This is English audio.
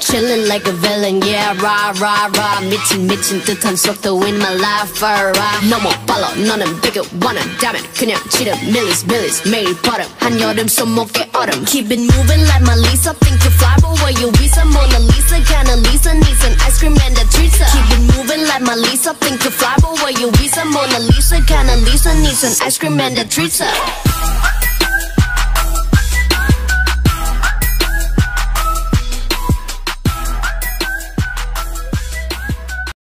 chillin' like a villain yeah rah rah rah. 미친 미친 듯한 속도 in my life alright 너무 빨라 너는 damn it. 그냥 치름 밀리스 밀리스 매일 버릇 한여름 손목에 얼음. Keep it moving like my Lisa. Think you fly but where you visa? Mona Lisa kinda Lisa needs an ice cream and a treat Keep it moving like my Lisa. Think you fly but where you visa? Mona Lisa kinda Lisa needs an ice cream and a treat